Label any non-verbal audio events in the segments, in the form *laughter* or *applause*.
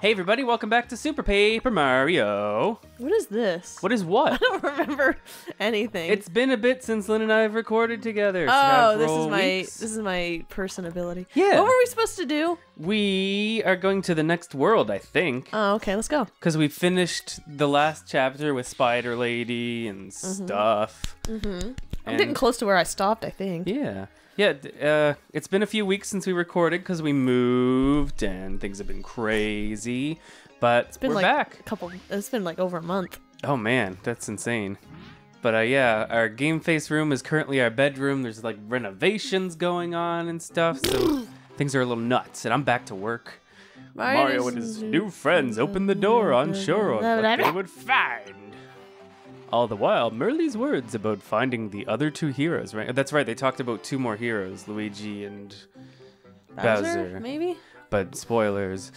Hey everybody, welcome back to Super Paper Mario. What is this? What is what? *laughs* I don't remember anything. it's been a bit since Lin and I have recorded together. oh, this is my weeks. this is my person ability. Yeah. What were we supposed to do? We are going to the next world, I think, Oh, okay, let's go. because we finished the last chapter with Spider Lady and stuff. Mm-hmm. I'm getting close to where I stopped. I think. Yeah. Yeah, uh, it's been a few weeks since we recorded because we moved and things have been crazy. But It's been we're like back. a couple. It's been like over a month. Oh man, that's insane. But uh, yeah, our game face room is currently our bedroom. There's like renovations going on and stuff, so *clears throat* things are a little nuts. And I'm back to work. Mario and his new friends opened the door, unsure of what they would find. All the while, Merlon's words about finding the other two heroes, right? That's right, they talked about two more heroes, Luigi and Bowser. maybe. but spoilers.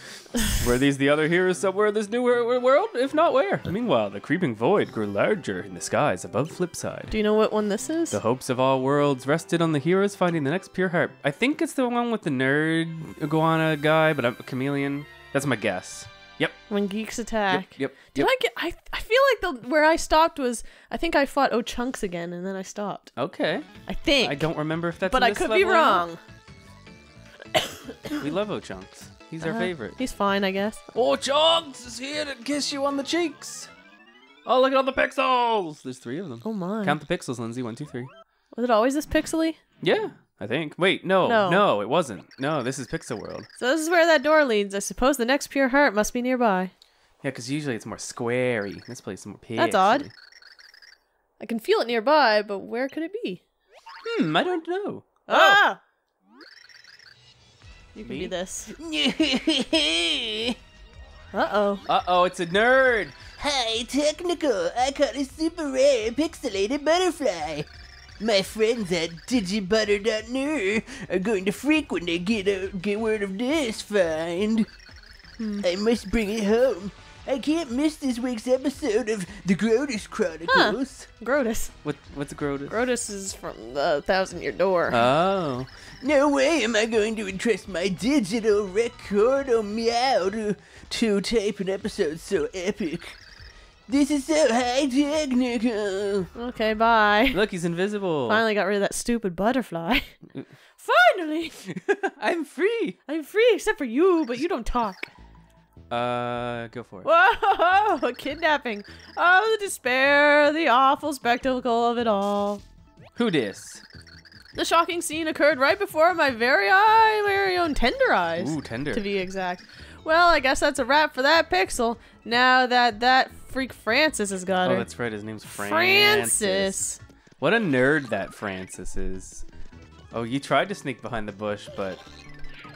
Were these the other heroes somewhere in this new world? If not, where? Meanwhile, the creeping void grew larger in the skies above Flipside. Do you know what one this is? The hopes of all worlds rested on the heroes finding the next pure heart. I think it's the one with the nerd iguana guy, but I'm a chameleon. That's my guess. Yep. when geeks attack. Yep. Yep. Did yep. I get? I I feel like the where I stopped was I think I fought O'Chunks again and then I stopped. Okay. I think. I don't remember if that's. but I could be wrong. We love O'Chunks. He's our Uh, favorite. He's fine, I guess. O'Chunks is here to kiss you on the cheeks. Oh, look at all the pixels! There's three of them. Oh my. Count the pixels, Lindsay. One, two, three. Was it always this pixely? Yeah, I think. Wait, no, No. no, it wasn't. No, this is Pixel World. So this is where that door leads. I suppose the next pure heart must be nearby. Yeah, because usually it's more squarey. This place is more pixely. That's odd. I can feel it nearby, but where could it be? Hmm, I don't know. Ah! You can Me? be this. *laughs* Oh. Uh oh. uh oh, it's a nerd. Hi, Technical. I caught a super rare pixelated butterfly. My friends at digibutter.nerd are going to freak when they get a, get word of this find. Hmm. I must bring it home. I can't miss this week's episode of The Grodus Chronicles. Grodus. What? What's a Grodus? Grodus is from the Thousand Year Door. Oh, No way am I going to entrust my digital recordo oh meow to, to tape an episode so epic. This is so high technical. okay, bye. look, he's invisible. Finally got rid of that stupid butterfly. *laughs* Finally! *laughs* I'm free. I'm free except for you, but you don't talk. Uh, go for it. Whoa! *laughs* Kidnapping. Oh, the despair, the awful spectacle of it all. Who dis? The shocking scene occurred right before my very eye, very own tender eyes. Ooh, tender. to be exact. Well, I guess that's a wrap for that pixel. Now that that freak Francis has got Oh, her. that's right. His name's Francis. Francis. What a nerd that Francis is. Oh, you tried to sneak behind the bush, but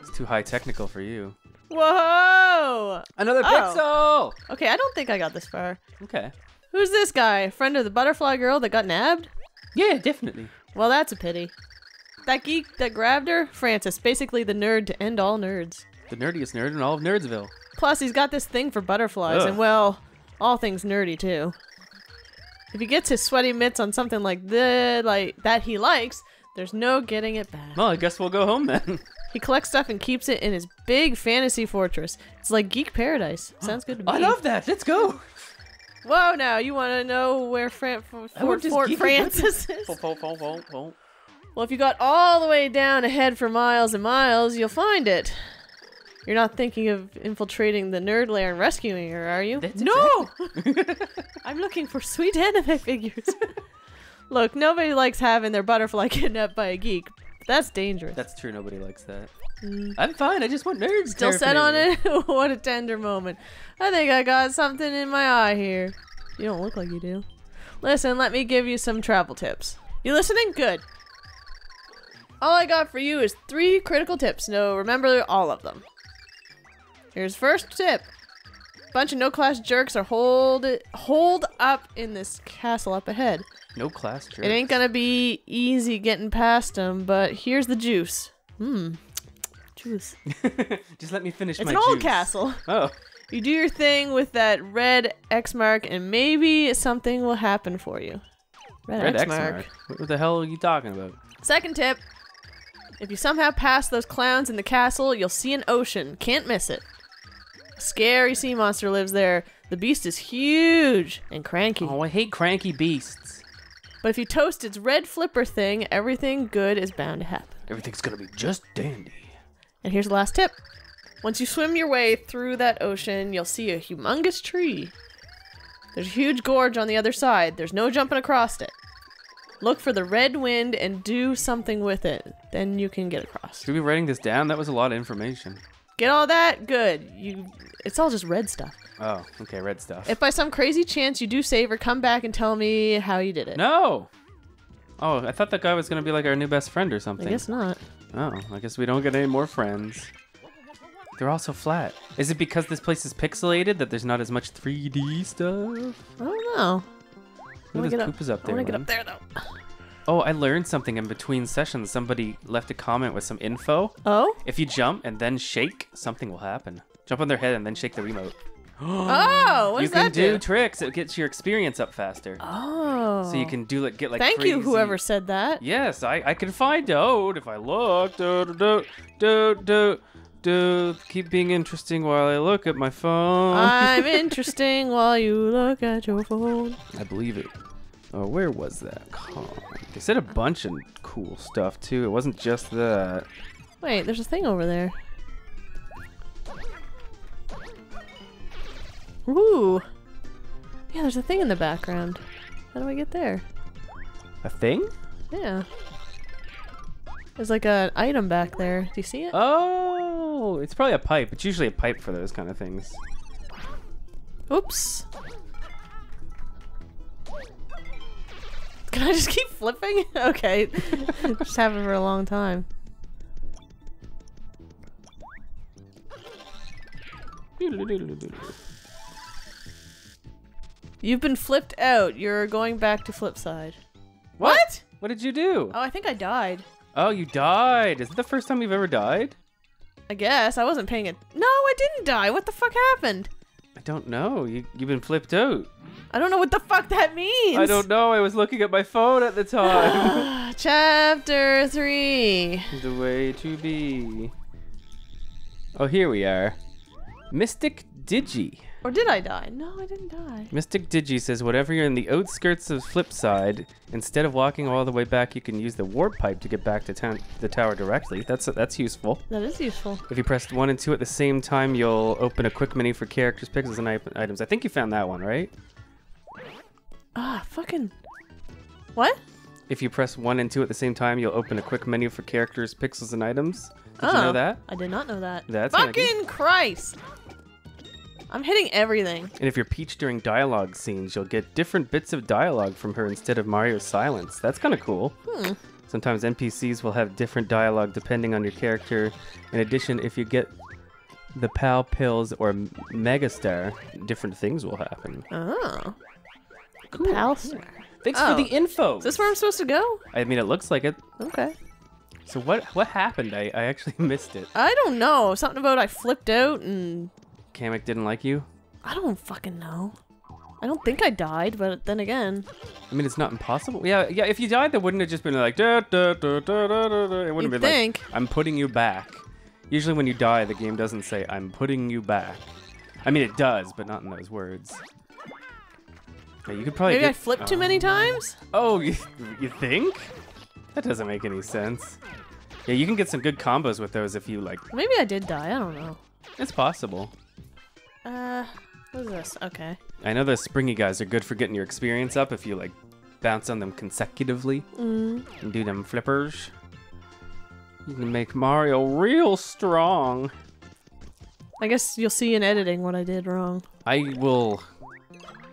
it's too high technical for you. Whoa! Another Oh. pixel! Okay, I don't think I got this far. Okay. Who's this guy? Friend of the butterfly girl that got nabbed? Yeah, definitely. Well, that's a pity. That geek that grabbed her? Francis, basically the nerd to end all nerds. The nerdiest nerd in all of Nerdsville. Plus, he's got this thing for butterflies, Ugh. and well, all things nerdy too. If he gets his sweaty mitts on something like the like that he likes, there's no getting it back. Well, I guess we'll go home then. *laughs* He collects stuff and keeps it in his big fantasy fortress. It's like geek paradise. *gasps* Sounds good to me. I love that. Let's go. Whoa, now you want to know where Fran- Fort, Fort, Fort Francis is? *laughs* Well, if you got all the way down ahead for miles and miles, you'll find it. You're not thinking of infiltrating the nerd lair and rescuing her, are you? That's no! *laughs* I'm looking for sweet anime figures. *laughs* Look, nobody likes having their butterfly *laughs* kidnapped by a geek. That's dangerous. That's true. Nobody likes that. Mm. I'm fine. I just want nerds. Still set on it? what a tender moment. I think I got something in my eye here. You don't look like you do. Listen, let me give you some travel tips. You listening? Good. All I got for you is three critical tips. No, remember all of them. Here's first tip. Bunch of no-class jerks are hold hold up in this castle up ahead. No class jerk. It ain't gonna be easy getting past them, but here's the juice. Hmm, juice. *laughs* just let me finish It's my an old juice. castle. Oh, You do your thing with that red X mark, and maybe something will happen for you. Red, red X, X mark. mark. What the hell are you talking about? Second tip: If you somehow pass those clowns in the castle, you'll see an ocean. Can't miss it. Scary sea monster lives there. The beast is huge and cranky. Oh, I hate cranky beasts. But if you toast its red flipper thing, everything good is bound to happen. Everything's gonna be just dandy. And here's the last tip. Once you swim your way through that ocean, you'll see a humongous tree. There's a huge gorge on the other side. There's no jumping across it. Look for the red wind and do something with it. Then you can get across. Should we be writing this down? That was a lot of information. Get all that? Good. You it's all just red stuff. Oh, okay, red stuff. If by some crazy chance you do save or come back and tell me how you did it. no. Oh, I thought that guy was gonna be like our new best friend or something. I guess not. Oh, I guess we don't get any more friends. They're all so flat. Is it because this place is pixelated that there's not as much 3D stuff? I don't know. I Look at get this up- poop is up I there. want to get up there though. Oh, I learned something in between sessions. Somebody left a comment with some info. Oh? If you jump and then shake, something will happen. Jump on their head and then shake the remote. *gasps* Oh, what you can do, do? tricks. It gets your experience up faster. Oh. So you can do like get like. Thank you, whoever said that. Yes, I, I can find out if I look. Do, do, do, do, do, do. Keep being interesting while I look at my phone. I'm *laughs* interesting while you look at your phone. I believe it. Oh, where was that? comment? They said a bunch of cool stuff too. It wasn't just that. Wait, there's a thing over there. Ooh. Yeah, there's a thing in the background. How do I get there? A thing? Yeah. There's like an item back there. Do you see it? Oh, it's probably a pipe. It's usually a pipe for those kind of things. Oops. Can I just keep flipping? *laughs* okay. just have it for a long time. You've been flipped out. You're going back to flip side. What? What did you do? Oh, I think I died. Oh, you died. Is it the first time you've ever died? I guess. I wasn't paying it. No, I didn't die. What the fuck happened? I don't know. You you've been flipped out. I don't know what the fuck that means. I don't know. I was looking at my phone at the time. *sighs* Chapter 3. the way to be. Oh, here we are. Mystic Digi. Or did I die? No, I didn't die. Mystic Digi says whatever you're in the outskirts of Flipside, instead of walking all the way back, you can use the warp pipe to get back to town, the tower directly. That's that's useful. That is useful. If you press one and two at the same time, you'll open a quick menu for characters, pixels, and items. I think you found that one, right? Ah, fucking. What? If you press one and two at the same time, you'll open a quick menu for characters, pixels, and items. Did you know Oh, that? I did not know that. That's fucking Christ. I'm hitting everything. And if you're Peach during dialogue scenes, you'll get different bits of dialogue from her instead of Mario's silence. That's kind of cool. Hmm. Sometimes NPCs will have different dialogue depending on your character. In addition, if you get the PAL pills or Megastar, different things will happen. Oh. Cool. Thanks Oh. for the oh. info. Is this where I'm supposed to go? I mean, it looks like it. Okay. So what what happened? I, I actually *laughs* missed it. I don't know. Something about I flipped out and Kamek didn't like you. I don't fucking know. I don't think I died, but then again, I mean, it's not impossible. Yeah, yeah. If you died, that wouldn't have just been like da da da da da da. It wouldn't have been think. like I'm putting you back. Usually, when you die, the game doesn't say I'm putting you back. I mean, it does, but not in those words. You could probably. maybe I get- flipped too many times. Oh, you, *laughs* you think? That doesn't make any sense. Yeah, you can get some good combos with those if you like. Maybe I did die. I don't know. It's possible. Uh, what is this? Okay. I know those springy guys are good for getting your experience up if you like bounce on them consecutively Mm. and do them flippers. You can make Mario real strong. I guess you'll see in editing what I did wrong. I will.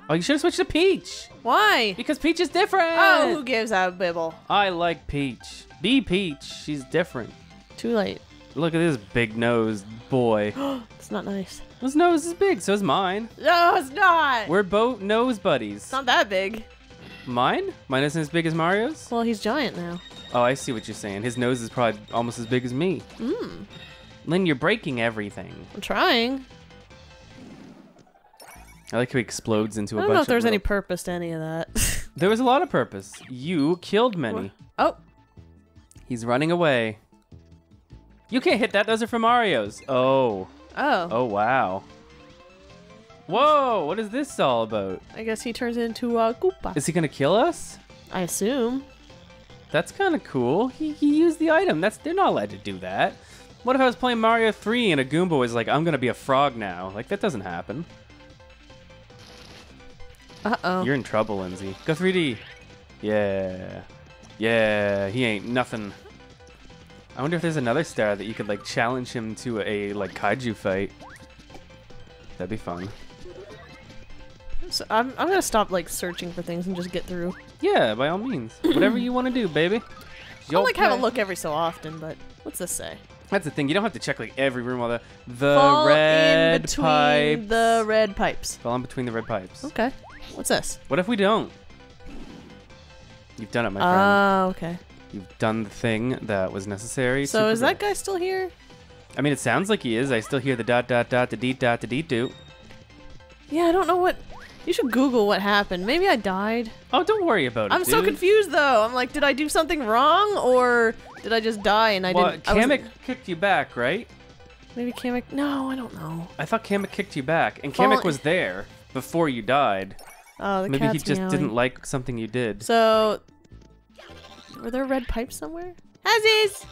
Oh, you should have switched to Peach Why? because Peach is different. Oh, who gives a bibble? I like Peach. Be Peach. She's different. Too late. Look at this big nosed boy. *gasps* It's not nice. His nose is big, so is mine. No, it's not. We're both nose buddies. It's not that big. Mine? Mine isn't as big as Mario's? Well, he's giant now. Oh, I see what you're saying. His nose is probably almost as big as me. Mm. Lin, you're breaking everything. I'm trying. I like how he explodes into a I don't know if of there's any purpose to any of that. *laughs* There was a lot of purpose. You killed many. oh, He's running away. You can't hit that. Those are for Mario's. Oh. oh. Oh, wow. Whoa, what is this all about? I guess he turns into a Koopa. Is he gonna kill us? I assume. That's kind of cool. He, he used the item. That's they're not allowed to do that. What if I was playing Mario 3 and a Goomba was like, I'm gonna be a frog now? Like that doesn't happen. Uh oh. You're in trouble, Lindsay. Go 3D. Yeah. Yeah, he ain't nothing. I wonder if there's another star that you could like challenge him to a like kaiju fight. That'd be fun. So I'm, I'm gonna stop like searching for things and just get through. Yeah, by all means. *clears throat* Whatever you want to do, baby. I'll like have a look every so often, but what's this say? That's the thing. You don't have to check like every room. All the the Fall red in between pipes. the red pipes. Fall in between the red pipes. Okay. What's this? What if we don't? You've done it, my friend. Oh, okay. You've done the thing that was necessary. So is that guy still here? I mean, it sounds like he is. I still hear the dot dot dot the deet dot the deet do. Yeah, I don't know what. You should Google what happened. Maybe I died. Oh, don't worry about it. I'm so confused though. I'm like, did I do something wrong or did I just die and I Well, didn't? Kamek kicked you back, right? Maybe Kamek. No, I don't know. I thought Kamek kicked you back, and Kamek was there before you died. Oh, the Maybe he just meowing. didn't like something you did. So, were there red pipes somewhere? Hazzies!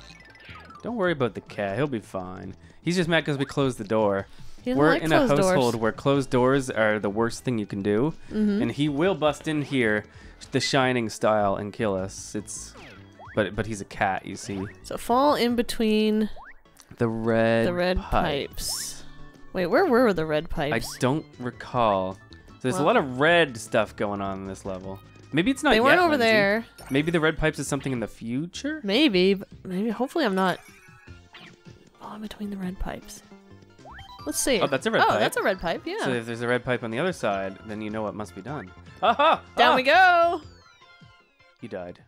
Don't worry about the cat. He'll be fine. He's just mad because we closed the door. We're like in a closed doors. household where closed doors are the worst thing you can do, Mm-hmm. and he will bust in here, the Shining style, and kill us. It's, but but he's a cat, you see. So fall in between The red. the red pipe. pipes. Wait, where were the red pipes? I don't recall. There's a lot of red stuff going on in this level. Maybe it's not. they weren't over Lindsay. there. Maybe the red pipes is something in the future. Maybe, but maybe. Hopefully, I'm not. Fall in between the red pipes. Let's see. Oh, that's a red oh, pipe. that's a red pipe. Yeah. So if there's a red pipe on the other side, then you know what must be done. Aha! Down Ah! we go. You died.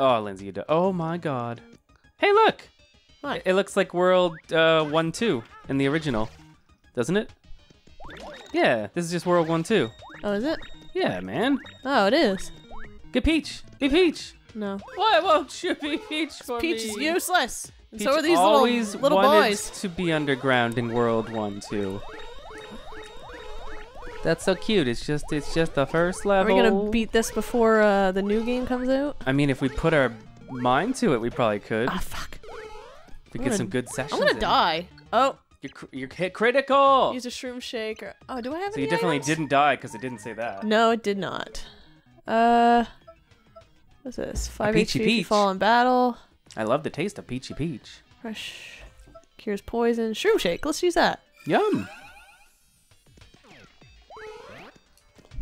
Oh, Lindsay, you died. Oh my God. Hey, look! What? It looks like World uh, One Two in the original, doesn't it? Yeah, this is just World One Two. Oh, is it? Yeah, man. Oh, it is. Get Peach. Be Peach. No. Why won't you be Peach for Peach me? is useless. And so Peach are these always little little wanted boys. to be underground in World One Two. That's so cute. It's just it's just the first level. Are level. we gonna beat this before uh, the new game comes out? I mean, if we put our mind to it, we probably could. Ah, fuck. if we I'm get gonna- some good sessions. I'm gonna in. die. Oh, You're, cr- you're hit critical. use a shroom shake or oh, do I have so you definitely items? didn't die because it didn't say that. No, it did not. Uh, what's this? Five peachy HP peach. fall in battle. I love the taste of peachy peach. Fresh cures poison. Shroom shake. Let's use that. Yum.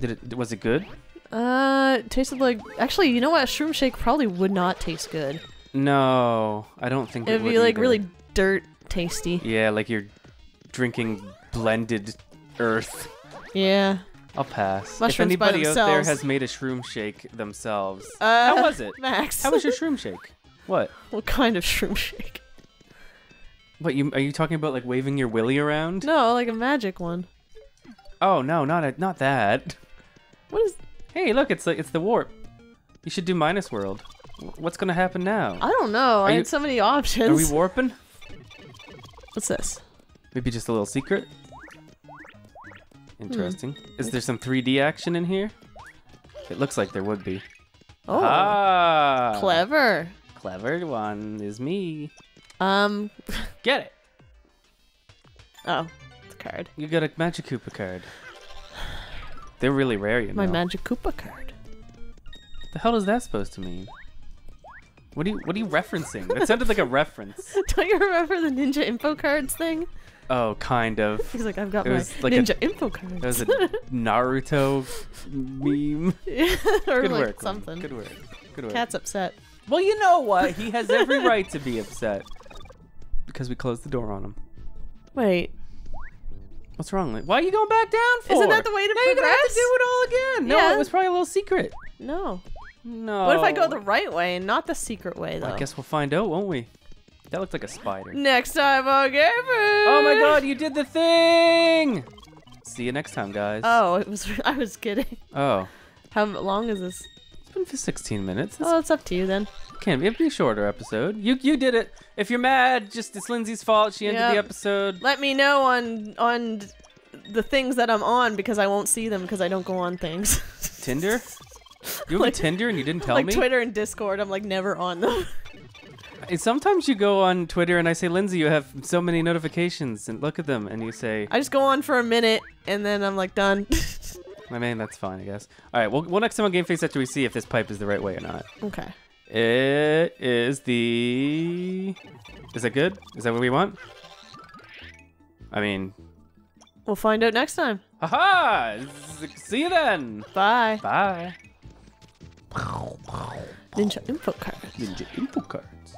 Did it? Was it good? Uh, it tasted like actually. You know what? A shroom shake probably would not taste good. No, I don't think It'd it would be like either. really dirt tasty. Yeah, like you're drinking blended earth. Yeah. I'll pass. Mushrooms if anybody out there has made a shroom shake themselves, Uh, how was it? Max? How was your shroom shake? What? *laughs* what kind of shroom shake? What you are you talking about? Like waving your willy around? No, like a magic one. Oh no, not a, not that. What is? Hey, look, it's like it's the warp. You should do minus world. What's gonna happen now? I don't know. I you- had so many options. Are we warping? What's this? Maybe just a little secret. Interesting. Is there some 3D action in here? It looks like there would be. Oh, ah, clever. Clever one is me. Um. *laughs* Get it. Oh, it's a card. You got a Magic Koopa card. They're really rare, you know. My Magic Koopa card. the hell is that supposed to mean? What are you What are you referencing? That sounded like a reference. *laughs* Don't you remember the Ninja Info Cards thing? Oh, kind of. *laughs* He's like, I've got It my like a- Ninja Info Cards. That was a *laughs* Naruto meme. or Good like work. Lin. something. Good work. Good work. Cat's upset. Well, you know what? He has every right to be upset because we closed the door on him. Wait, What's wrong? Lin? Why are you going back down for? Isn't that the way to now you're gonna have to do it all again. No, Yeah. it was probably a little secret. no. No. What if I go the right way and not the secret way though? Well, I guess we'll find out, won't we? That looked like a spider. Next time on Game Oh my god, you did the thing! See you next time, guys. Oh, it was. *laughs* I was kidding. Oh. How long is this? It's been for 16 minutes. This Oh, it's up to you then. can't be. It'd be a shorter episode. You you did it. If you're mad, just it's Lindsay's fault. She ended the episode. Let me know on on the things that I'm on because I won't see them because I don't go on things. *laughs* Tinder? *laughs* You have Like- a Tinder and you didn't tell like me? Twitter and Discord, I'm like never on them. And *laughs* Sometimes you go on Twitter and I say, Lindsay, you have so many notifications and look at them. And you say, I just go on for a minute and then I'm like done. *laughs* I mean, that's fine, I guess. All right, well, well next time on Game Face after we see if this pipe is the right way or not. okay. It is the. Is that good? Is that what we want? I mean, We'll find out next time. haha! See you then! Bye. Bye. Ninja info card. Ninja info cards.